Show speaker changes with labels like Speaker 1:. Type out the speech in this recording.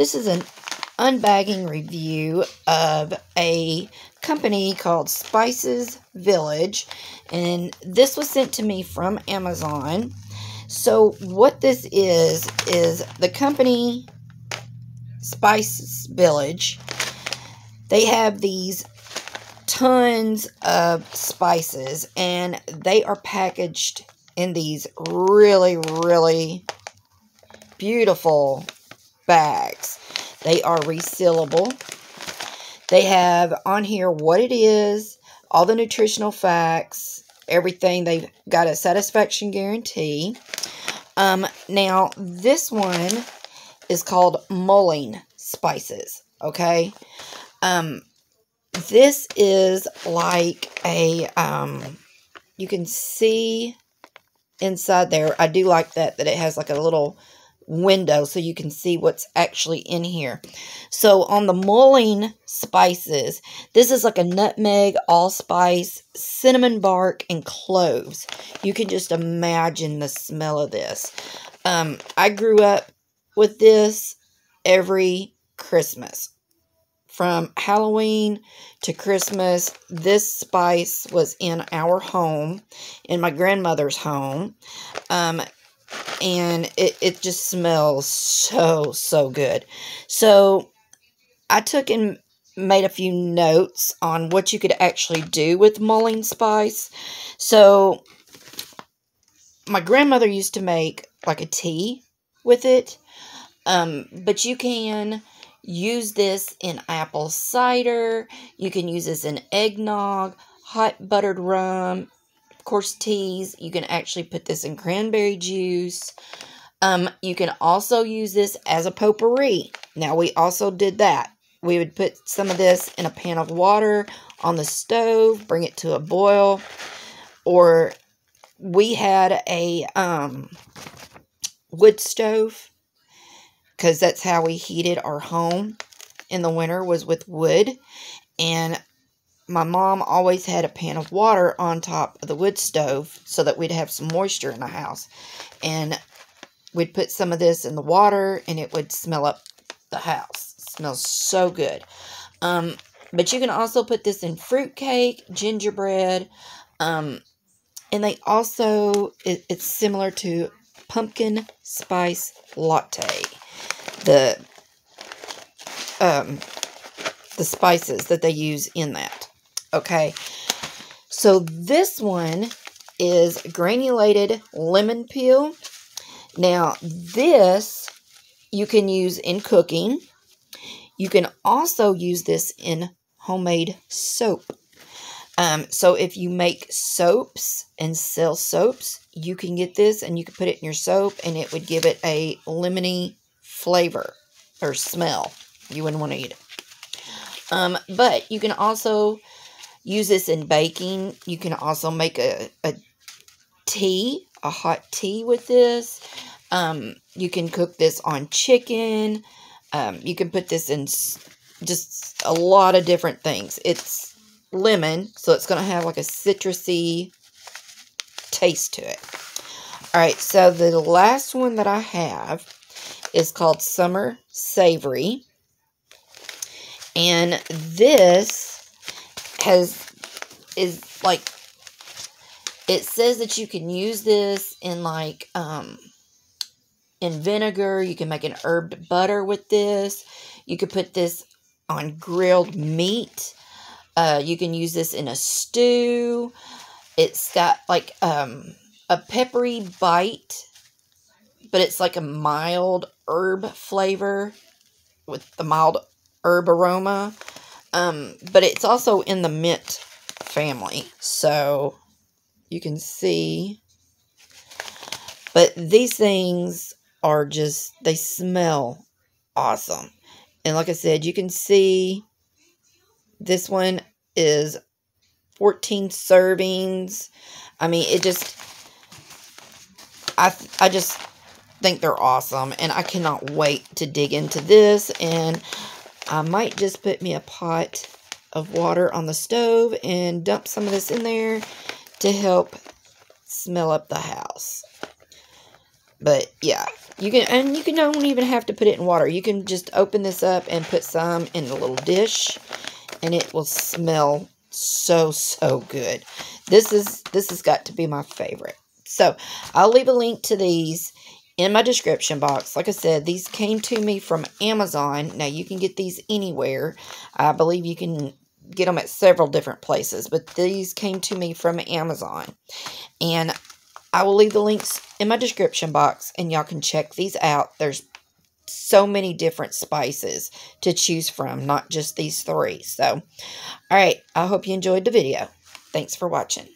Speaker 1: This is an unbagging review of a company called Spices Village, and this was sent to me from Amazon. So, what this is, is the company Spices Village, they have these tons of spices, and they are packaged in these really, really beautiful bags. They are resealable. They have on here what it is, all the nutritional facts, everything. They've got a satisfaction guarantee. Um, now, this one is called mulling spices, okay? Um, this is like a, um, you can see inside there. I do like that, that it has like a little window so you can see what's actually in here. So on the mulling spices, this is like a nutmeg, allspice, cinnamon bark, and cloves. You can just imagine the smell of this. Um, I grew up with this every Christmas. From Halloween to Christmas, this spice was in our home, in my grandmother's home. Um, and it, it just smells so, so good. So I took and made a few notes on what you could actually do with mulling spice. So my grandmother used to make like a tea with it. Um, but you can use this in apple cider. You can use this in eggnog, hot buttered rum, course, teas. You can actually put this in cranberry juice. Um, you can also use this as a potpourri. Now, we also did that. We would put some of this in a pan of water on the stove, bring it to a boil, or we had a um, wood stove because that's how we heated our home in the winter was with wood and my mom always had a pan of water on top of the wood stove so that we'd have some moisture in the house. And we'd put some of this in the water and it would smell up the house. It smells so good. Um, but you can also put this in fruit cake, gingerbread, um, and they also, it, it's similar to pumpkin spice latte. The, um, the spices that they use in that. Okay, so this one is granulated lemon peel. Now, this you can use in cooking. You can also use this in homemade soap. Um, so if you make soaps and sell soaps, you can get this and you can put it in your soap and it would give it a lemony flavor or smell. You wouldn't want to eat it. Um, but you can also use this in baking. You can also make a, a tea, a hot tea with this. Um, you can cook this on chicken. Um, you can put this in just a lot of different things. It's lemon, so it's going to have like a citrusy taste to it. All right, so the last one that I have is called Summer Savory. And this has is like it says that you can use this in like um in vinegar. You can make an herb butter with this. You could put this on grilled meat. Uh, you can use this in a stew. It's got like um a peppery bite but it's like a mild herb flavor with the mild herb aroma um, but it's also in the mint family. So you can see. But these things are just, they smell awesome. And like I said, you can see this one is 14 servings. I mean, it just, I, I just think they're awesome. And I cannot wait to dig into this. And I might just put me a pot of water on the stove and dump some of this in there to help smell up the house. But yeah, You can, and you can don't even have to put it in water. You can just open this up and put some in a little dish, and it will smell so, so good. This is, this has got to be my favorite. So, I'll leave a link to these in my description box. Like I said, these came to me from Amazon. Now, you can get these anywhere. I believe you can get them at several different places, but these came to me from Amazon. And I will leave the links in my description box, and y'all can check these out. There's so many different spices to choose from, not just these three. So, all right, I hope you enjoyed the video. Thanks for watching.